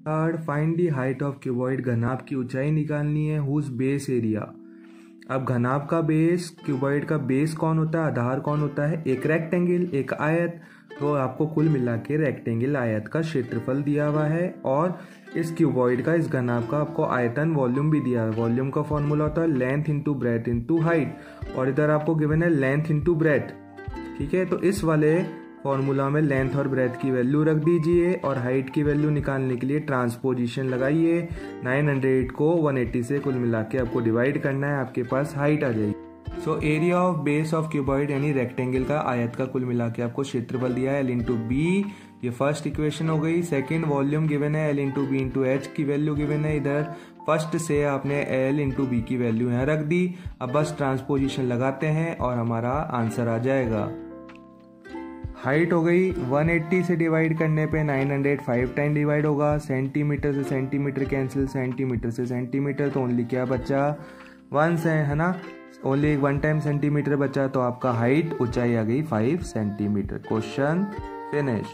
Third find the height of cuboid घनाभ की ऊंचाई निकालनी है हुज बेस एरिया अब घनाभ का बेस क्यूबॉइड का बेस कौन होता है? आधार कौन होता है? एक रेक्टेंगल एक आयत। तो आपको कुल मिला के रेक्टेंगल आयत का क्षेत्रफल दिया हुआ है और इस क्यूबॉइड का, इस घनाभ का आपको आयतन वॉल्यूम भी दिया है। वॉल्यूम का फॉर्मूला होता है length into breadth into height और इधर आपको गिवन है लेंथ इंटू ब्रेथ ठीक है? तो इस वाले फॉर्मूला में लेंथ और ब्रेथ की वैल्यू रख दीजिए और हाइट की वैल्यू निकालने के लिए ट्रांसपोजिशन लगाइए। 900 को 180 से कुल मिला के आपको डिवाइड करना है, आपके पास हाइट आ जाएगी। So area of base of cuboid यानी रेक्टेंगल का आयत का कुल मिला के आपको क्षेत्रफल दिया है एल इंटू बी ये फ़र्स्ट इक्वेशन हो गई। सेकेंड वॉल्यूम गिवन है L into B into H की वैल्यू गिवन है इधर। फ़र्स्ट से आपने एल इंटू बी की वैल्यू यहाँ रख दी। अब बस ट्रांसपोजिशन लगाते हैं और हमारा आंसर आ जाएगा। हाइट हो गई 180 से डिवाइड करने पे 900 फाइव टाइम डिवाइड होगा। सेंटीमीटर से सेंटीमीटर कैंसिल सेंटीमीटर से सेंटीमीटर तो ओनली क्या बचा? वन से, है ना? ओनली वन टाइम सेंटीमीटर बचा तो आपका हाइट ऊंचाई आ गई फाइव सेंटीमीटर क्वेश्चन फिनिश